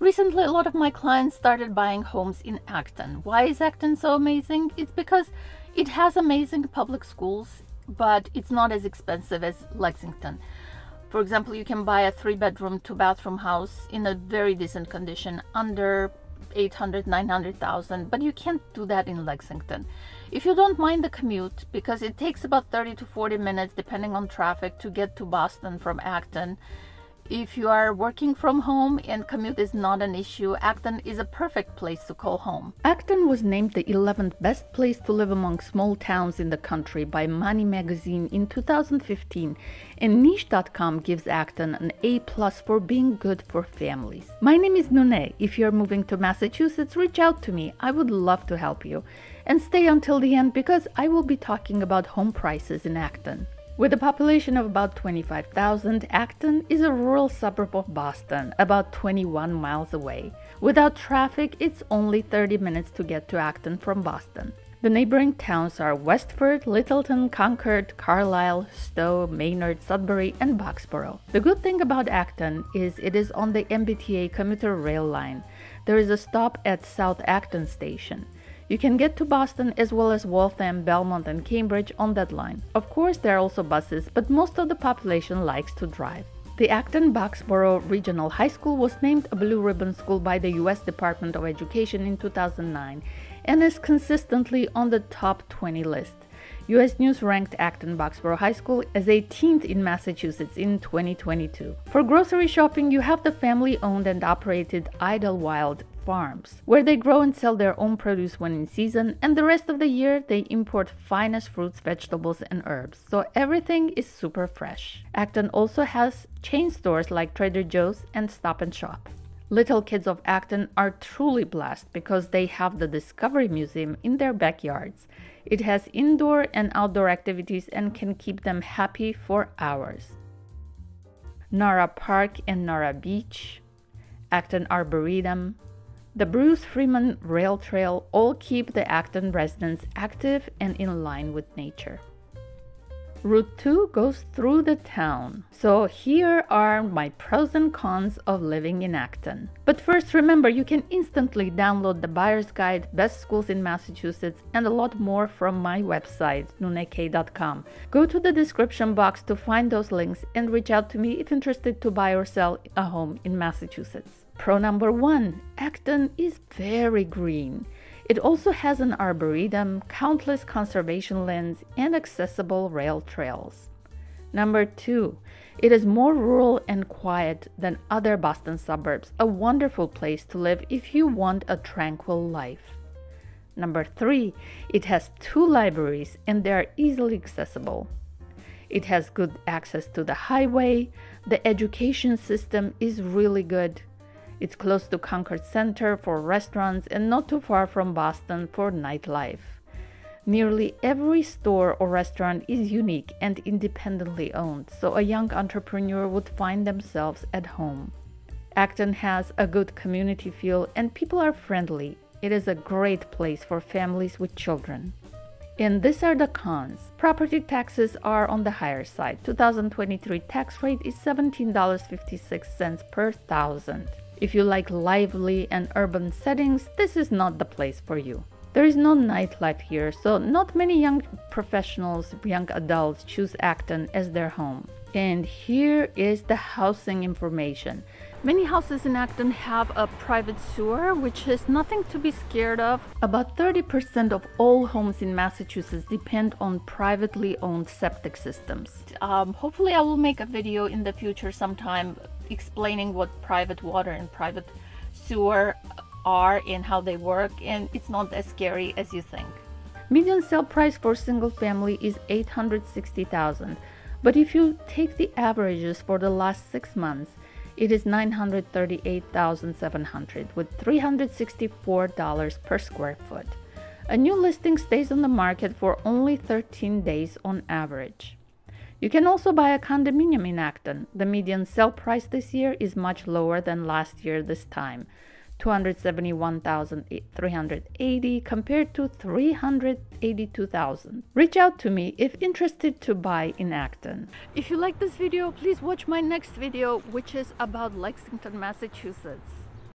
Recently, a lot of my clients started buying homes in Acton. Why is Acton so amazing? It's because it has amazing public schools, but it's not as expensive as Lexington. For example, you can buy a three bedroom, two bathroom house in a very decent condition under 800, 900,000, but you can't do that in Lexington. If you don't mind the commute, because it takes about 30 to 40 minutes depending on traffic to get to Boston from Acton, if you are working from home and commute is not an issue, Acton is a perfect place to call home. Acton was named the 11th best place to live among small towns in the country by Money magazine in 2015, and Niche.com gives Acton an A plus for being good for families. My name is Noune. If you're moving to Massachusetts, reach out to me. I would love to help you. And stay until the end because I will be talking about home prices in Acton. With a population of about 25,000, Acton is a rural suburb of Boston, about 21 miles away. Without traffic, it's only 30 minutes to get to Acton from Boston. The neighboring towns are Westford, Littleton, Concord, Carlisle, Stow, Maynard, Sudbury, and Boxborough. The good thing about Acton is it is on the MBTA commuter rail line. There is a stop at South Acton Station. You can get to Boston as well as Waltham, Belmont, and Cambridge on that line. Of course, there are also buses, but most of the population likes to drive. The Acton Boxborough Regional High School was named a Blue Ribbon School by the U.S. Department of Education in 2009 and is consistently on the top 20 list. U.S. News ranked Acton Boxborough High School as 18th in Massachusetts in 2022. For grocery shopping, you have the family owned and operated Idylwilde farms, where they grow and sell their own produce when in season, and the rest of the year they import finest fruits, vegetables, and herbs. So everything is super fresh. Acton also has chain stores like Trader Joe's and Stop and Shop. Little kids of Acton are truly blessed because they have the Discovery Museum in their backyards. It has indoor and outdoor activities and can keep them happy for hours. Nara Park and Nara Beach, Acton Arboretum, the Bruce Freeman Rail Trail all keep the Acton residents active and in line with nature. Route 2 goes through the town. So here are my pros and cons of living in Acton. But first remember you can instantly download the buyer's guide, best schools in Massachusetts and a lot more from my website nounek.com. Go to the description box to find those links and reach out to me if interested to buy or sell a home in Massachusetts. Pro number 1, Acton is very green. It also has an arboretum, countless conservation lands, and accessible rail trails. Number two, it is more rural and quiet than other Boston suburbs, a wonderful place to live if you want a tranquil life. Number three, it has two libraries and they are easily accessible. It has good access to the highway, the education system is really good, it's close to Concord Center for restaurants and not too far from Boston for nightlife. Nearly every store or restaurant is unique and independently owned, so a young entrepreneur would find themselves at home. Acton has a good community feel and people are friendly. It is a great place for families with children. And these are the cons. Property taxes are on the higher side. 2023 tax rate is $17.56 per thousand. If you like lively and urban settings, this is not the place for you. There is no nightlife here, so not many young professionals, young adults choose Acton as their home. And here is the housing information. Many houses in Acton have a private sewer, which is nothing to be scared of. About 30% of all homes in Massachusetts depend on privately owned septic systems. Um, hopefully I will make a video in the future sometime explaining what private water and private sewer are and how they work and it's not as scary as you think. Median sale price for single family is 860,000, but if you take the averages for the last 6 months, it is 938,700 with $364 per square foot. A new listing stays on the market for only 13 days on average. You can also buy a condominium in Acton. The median sale price this year is much lower than last year this time. 271,380 compared to 382,000. Reach out to me if interested to buy in Acton. If you like this video, please watch my next video which is about Lexington, Massachusetts.